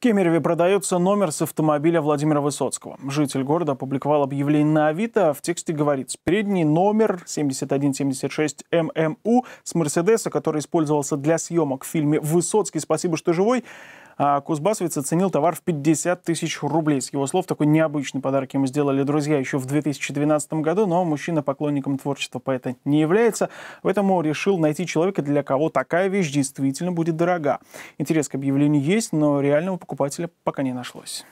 Кемерове продается номер с автомобиля Владимира Высоцкого. Житель города опубликовал объявление на Авито. В тексте говорится, передний номер 7176 ММУ с Мерседеса, который использовался для съемок в фильме «Высоцкий. Спасибо, что живой», а Кузбассовец оценил товар в 50 тысяч рублей. С его слов, такой необычный подарок ему сделали друзья еще в 2012 году, но мужчина поклонником творчества поэта не является, поэтому решил найти человека, для кого такая вещь действительно будет дорога. Интерес к объявлению есть, но реального покупателя пока не нашлось.